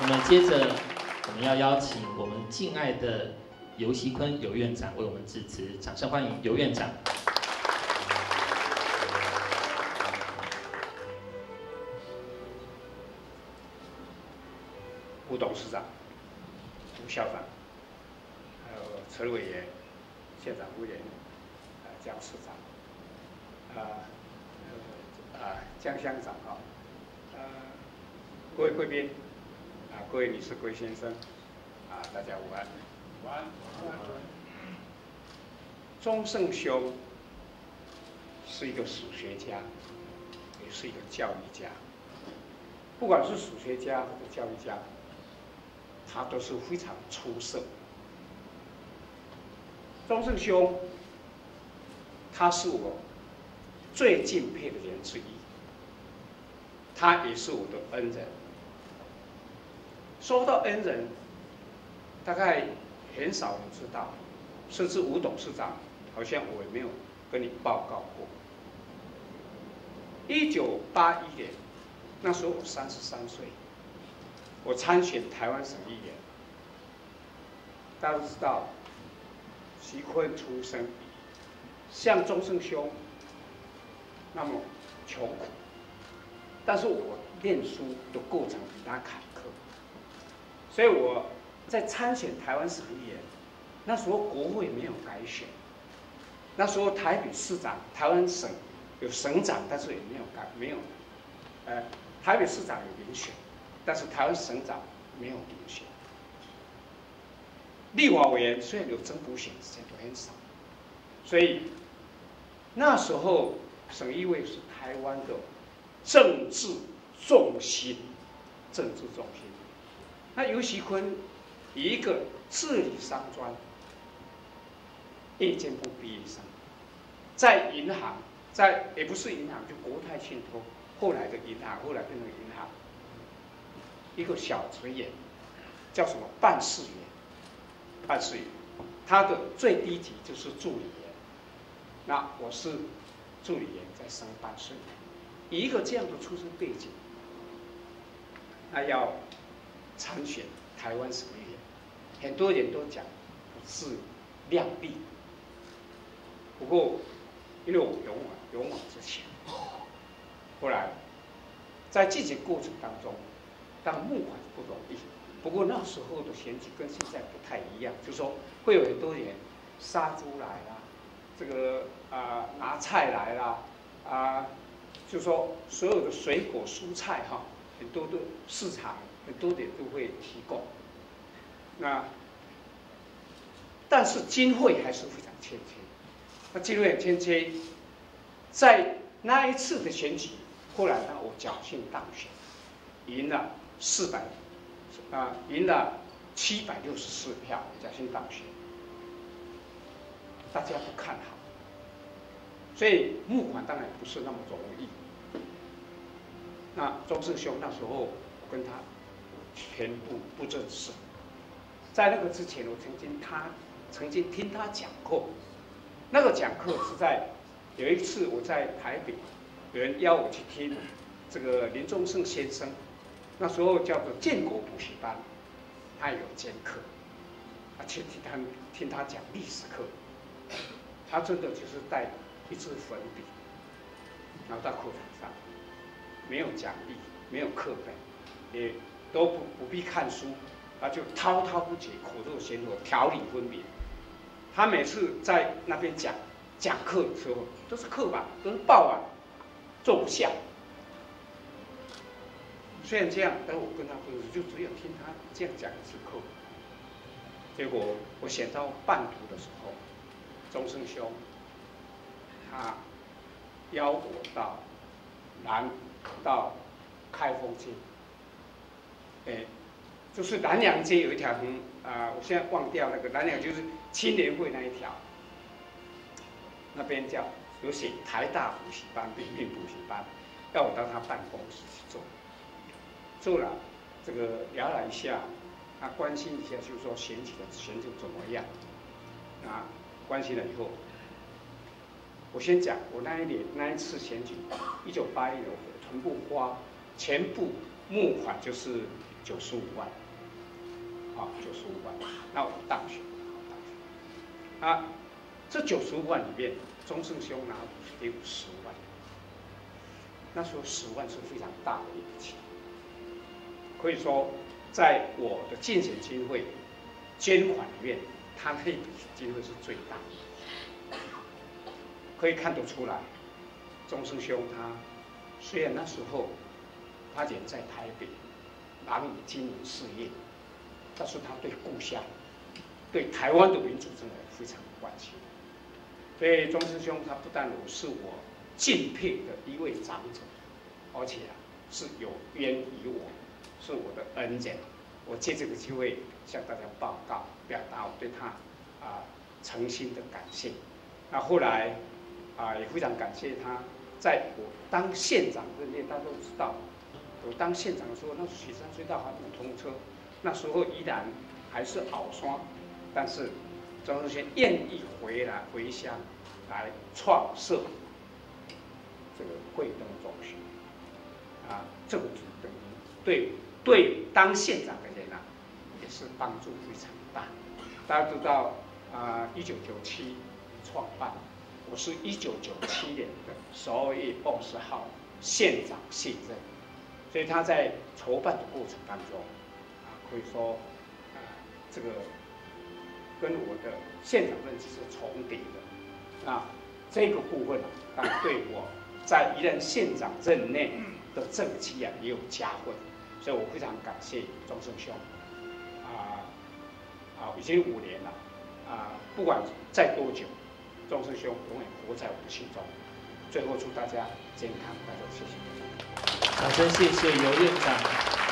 那么接着，我们要邀请我们敬爱的尤熙坤尤院长为我们致辞，掌声欢迎尤院长。吴董事长、吴校长，还有陈委员、县长夫人、啊江市长，啊啊江乡长啊，呃各位贵宾，啊各位女士、各位先生，啊大家午安。午安。钟胜修是一个史学家，也是一个教育家。不管是史学家或者教育家。他都是非常出色。钟胜修，他是我最敬佩的人之一，他也是我的恩人。说到恩人，大概很少人知道，甚至吴董事长好像我也没有跟你报告过。一九八一年，那时候我三十三岁。我参选台湾省议员，大家都知道，徐坤出身，像钟胜兄那么穷苦，但是我念书的过程比他坎坷，所以我在参选台湾省议员，那时候国会没有改选，那时候台北市长、台湾省有省长，但是也没有改，没有，呃，台北市长有民选。但是台湾省长没有民选，立法委员虽然有增补选，时间都很少，所以那时候省议会是台湾的政治重心，政治重心。那尤锡坤一个治理商专，业建部毕业生，在银行，在也不是银行，就国泰信托，后来的银行，后来变成银行。一个小职员，叫什么办事员？办事员，他的最低级就是助理员。那我是助理员，在升办事员。一个这样的出身背景，那要参选台湾省议员，很多人都讲是亮丽。不过，因为我勇往勇往直前，后来在这些过程当中。当募款不容易，不过那时候的选举跟现在不太一样，就说会有很多人杀猪来啦，这个啊拿菜来啦，啊，就说所有的水果蔬菜哈，很多的市场很多点都会提供。那但是经费还是非常欠缺，那经费很欠缺，在那一次的选举，后来呢我侥幸当选，赢了。四百，啊，赢了七百六十四票，侥幸当选。大家不看好，所以募款当然不是那么容易。那钟胜兄那时候，我跟他全部不认识。在那个之前，我曾经他曾经听他讲课，那个讲课是在有一次我在台北，有人邀我去听这个林宗盛先生。那时候叫做建国补习班，他有兼课，啊，去听他听他讲历史课，他真的就是带一支粉笔，然后到课堂上，没有讲义，没有课本，也都不不必看书，他就滔滔不绝，口若悬河，条理分明。他每次在那边讲讲课的时候，都是课本，都是报啊，坐不下。虽然这样，但我跟他不是，就只有听他这样讲一次课。结果我选到半途的时候，钟生兄他邀我到南到开封街，哎，就是南阳街有一条很啊，我现在忘掉那个南阳就是青年会那一条，那边叫有写台大补习班、北面补习班，要我到他办公室去做。做了这个聊了一下，他关心一下，就是说选举的选举怎么样？啊，关心了以后，我先讲我那一年那一次选举，一九八一年，我全部花全部募款就是九十五万，啊，九十五万，那我当选，当选，啊，这九十五万里面，钟胜兄拿给我十万，那时候十万是非常大的一笔钱，可以说，在我的竞选经费捐款里面，他那一笔经费是最大的，可以看得出来，钟师兄他虽然那时候他人在台北。忙于经营事业，但是他对故乡、对台湾的民主真的非常关心。所以钟师兄他不但是我敬佩的一位长者，而且啊是有冤于我，是我的恩人。我借这个机会向大家报告，表达我对他啊诚心的感谢。那后来啊也非常感谢他，在我当县长任内，大家都知道。我当县长的时候，那雪山隧道还没有通车，那时候依然还是鳌山，但是张世轩愿意回来回乡来创设这个惠登中学，啊，这个等于对对当县长的人啊，也是帮助非常大。大家知道啊，一九九七创办，我是一九九七年的十二月二十号县长卸任。所以他在筹办的过程当中，啊，可以说，啊，这个跟我的县长任期是重叠的，啊，这个部分啊，对我在一任县长任内的政绩啊也有加分，所以我非常感谢庄胜兄，啊，啊，已经五年了，啊，不管再多久，钟胜兄永远活在我的心中。最后祝大家健康，大家谢谢。掌声谢谢尤院长。